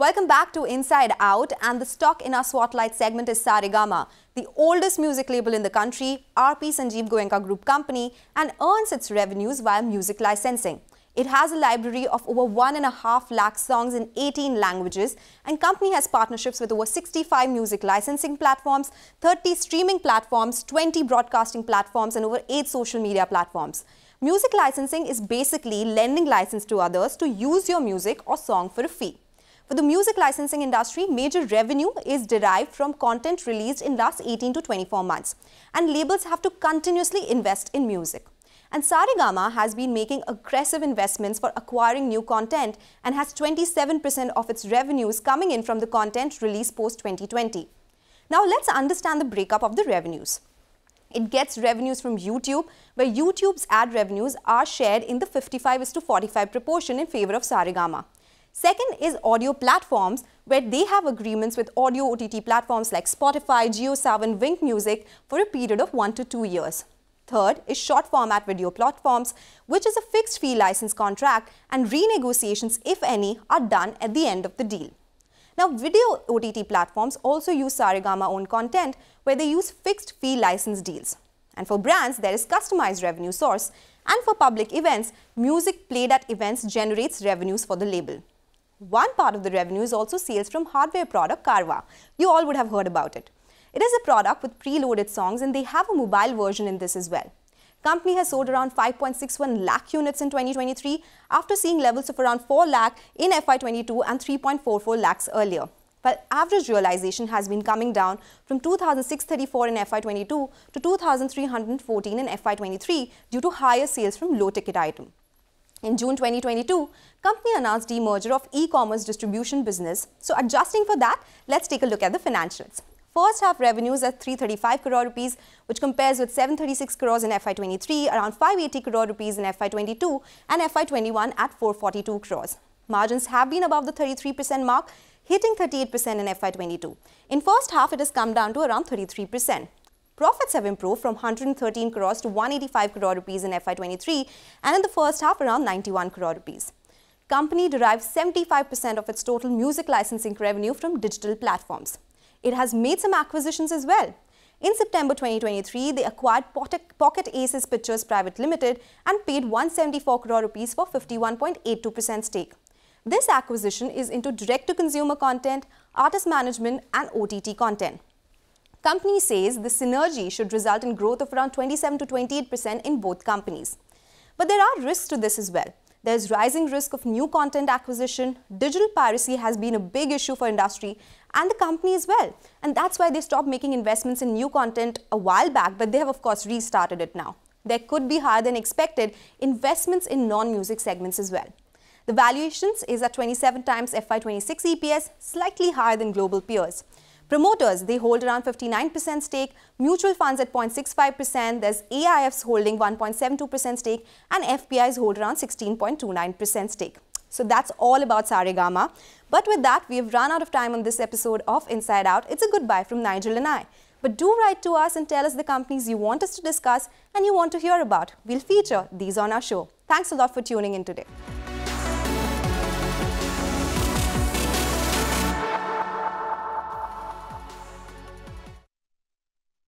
Welcome back to Inside Out and the stock in our spotlight segment is Saregama, the oldest music label in the country, RP Sanjiv Goenka Group company and earns its revenues via music licensing. It has a library of over one and a half lakh songs in 18 languages and company has partnerships with over 65 music licensing platforms, 30 streaming platforms, 20 broadcasting platforms and over 8 social media platforms. Music licensing is basically lending license to others to use your music or song for a fee. For the music licensing industry, major revenue is derived from content released in last 18 to 24 months. And labels have to continuously invest in music. And Saregama has been making aggressive investments for acquiring new content and has 27% of its revenues coming in from the content released post-2020. Now let's understand the breakup of the revenues. It gets revenues from YouTube, where YouTube's ad revenues are shared in the 55 to 45 proportion in favor of Saregama. Second is audio platforms where they have agreements with audio OTT platforms like Spotify, JioSaavn, Wynk Music for a period of 1 to 2 years. Third is short format video platforms, which is a fixed fee license contract and renegotiations, if any, are done at the end of the deal. Now, video OTT platforms also use Saregama owned content where they use fixed fee license deals. And for brands, there is customized revenue source. And for public events, music played at events generates revenues for the label. One part of the revenue is also sales from hardware product Carvaa. You all would have heard about it. It is a product with preloaded songs and they have a mobile version in this as well. Company has sold around 5.61 lakh units in 2023 after seeing levels of around 4 lakh in FY22 and 3.44 lakhs earlier. But average realization has been coming down from 2,634 in FY22 to 2,314 in FY23 due to higher sales from low-ticket item. In June 2022, company announced demerger of e-commerce distribution business. So adjusting for that, let's take a look at the financials. First half revenues at 335 crore rupees, which compares with 736 crores in FY23, around 580 crore rupees in FY22, and FY21 at 442 crores. Margins have been above the 33% mark, hitting 38% in FY22. In first half, it has come down to around 33%. Profits have improved from 113 crores to 185 crore rupees in FY23 and in the first half around 91 crore rupees. Company derives 75% of its total music licensing revenue from digital platforms. It has made some acquisitions as well. In September 2023, they acquired Pocket Aces Pictures Private Limited and paid 174 crore rupees for 51.82% stake. This acquisition is into direct-to-consumer content, artist management and OTT content. Company says the synergy should result in growth of around 27 to 28% in both companies. But there are risks to this as well. There is rising risk of new content acquisition. Digital piracy has been a big issue for industry and the company as well. And that's why they stopped making investments in new content a while back, but they have of course restarted it now. There could be higher than expected investments in non-music segments as well. The valuations is at 27 times FY26 EPS, slightly higher than global peers. Promoters, they hold around 59% stake, mutual funds at 0.65%, there's AIFs holding 1.72% stake and FPIs hold around 16.29% stake. So that's all about Saregama. But with that, we have run out of time on this episode of Inside Out. It's a goodbye from Nigel and I. But do write to us and tell us the companies you want us to discuss and you want to hear about. We'll feature these on our show. Thanks a lot for tuning in today.